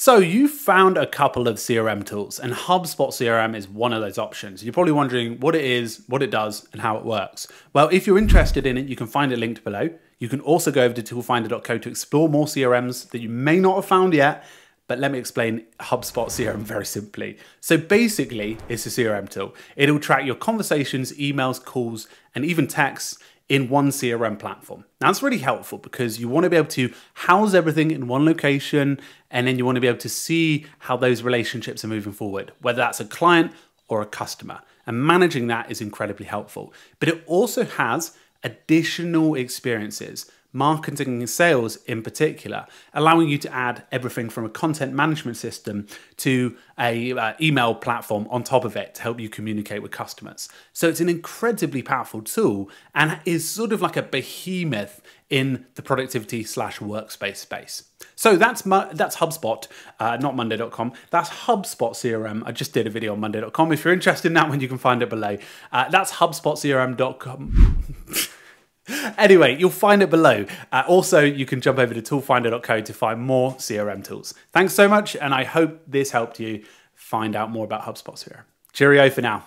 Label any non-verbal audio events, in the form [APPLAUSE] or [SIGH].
So you found a couple of CRM tools and HubSpot CRM is one of those options. You're probably wondering what it is, what it does, and how it works. Well, if you're interested in it, you can find it linked below. You can also go over to toolfinder.co to explore more CRMs that you may not have found yet. But let me explain HubSpot CRM very simply. So basically, it's a CRM tool. It'll track your conversations, emails, calls, and even texts in one CRM platform. Now, that's really helpful because you want to be able to house everything in one location and then you want to be able to see how those relationships are moving forward, whether that's a client or a customer. And managing that is incredibly helpful. But it also has additional experiences marketing and sales in particular, allowing you to add everything from a content management system to a uh, email platform on top of it to help you communicate with customers. So it's an incredibly powerful tool and is sort of like a behemoth in the productivity slash workspace space. So that's that's HubSpot, uh, not Monday.com. That's HubSpot CRM. I just did a video on Monday.com. If you're interested in that one, you can find it below. Uh, that's HubSpotCRM.com. [LAUGHS] anyway, you'll find it below. Uh, also, you can jump over to toolfinder.co to find more CRM tools. Thanks so much, and I hope this helped you find out more about HubSpot CRM. Cheerio for now.